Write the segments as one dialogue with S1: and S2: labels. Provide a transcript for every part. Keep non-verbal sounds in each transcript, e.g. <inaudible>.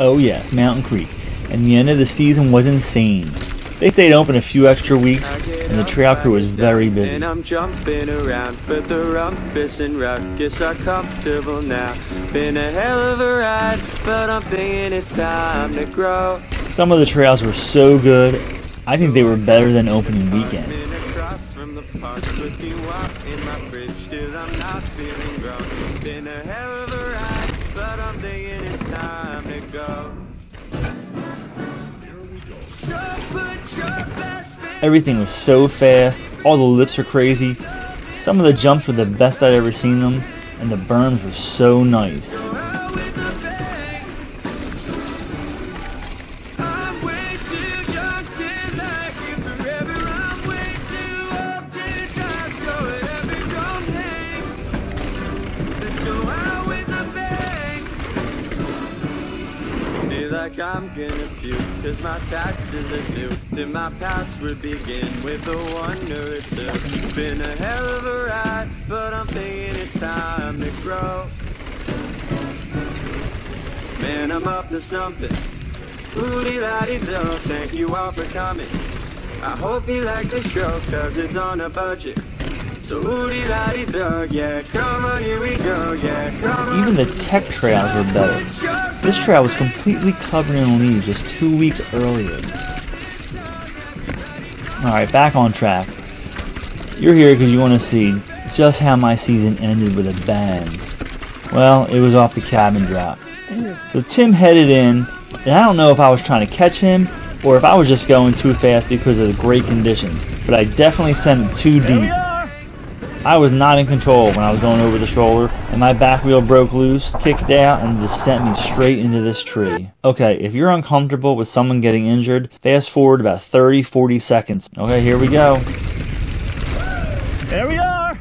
S1: Oh yes, Mountain Creek. And the end of the season was insane. They stayed open a few extra weeks, and the trail crew was very busy.
S2: And I'm jumping around, but the rumpus and ruckus are comfortable now. Been a hell of a ride, but I'm thinking it's time to grow.
S1: Some of the trails were so good, I think they were better than opening weekend.
S2: But I'm thinking it's time to go. So
S1: Everything was so fast, all the lips were crazy. Some of the jumps were the best I'd ever seen them, and the berms were so nice.
S2: Like I'm gonna puke, cause my taxes are due. Did my password begin with a one or a two? Been a hell of a ride, but I'm thinking it's time to grow. Man, I'm up to something. Hooty lotty do, thank you all for coming. I hope you like the show, cause it's on a budget. So yeah, on, go.
S1: Even the tech trails were better. This trail was completely covered in leaves just two weeks earlier. Alright, back on track. You're here because you want to see just how my season ended with a bang. Well, it was off the cabin drop. So Tim headed in, and I don't know if I was trying to catch him or if I was just going too fast because of the great conditions, but I definitely sent it too deep. I was not in control when I was going over the shoulder, and my back wheel broke loose, kicked out, and just sent me straight into this tree. Okay, if you're uncomfortable with someone getting injured, fast forward about 30 40 seconds. Okay, here we go.
S3: There we are.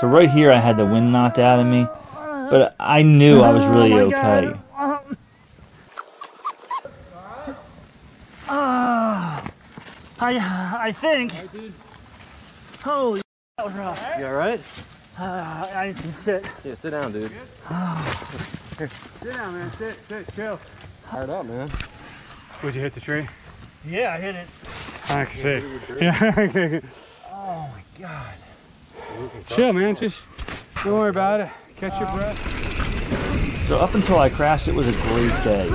S1: So, right here, I had the wind knocked out of me, but I knew I was really
S3: Oh my
S1: okay.
S3: God. Ah, I I think. Holy, that was rough.
S4: You alright?
S3: Uh, I need some sit.
S4: Yeah, sit down, dude.
S3: Sit down, man. Sit, sit, chill.
S4: Fired up, man.
S5: Would you hit the tree?
S3: Yeah, I hit it.
S5: I can see. Yeah. <laughs>
S3: Oh my god.
S5: Chill, man. Just don't worry about it. Catch your breath.
S1: So, up until I crashed, it was a great day.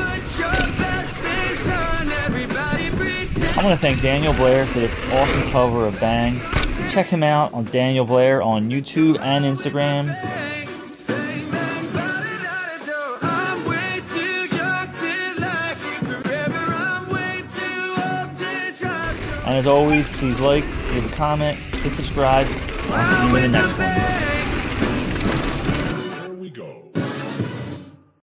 S1: I want to thank Daniel Blair for this awesome cover of Bang. Check him out on Daniel Blair on YouTube and Instagram. And as always, please like, leave a comment, hit subscribe, and I'll see you in the next one.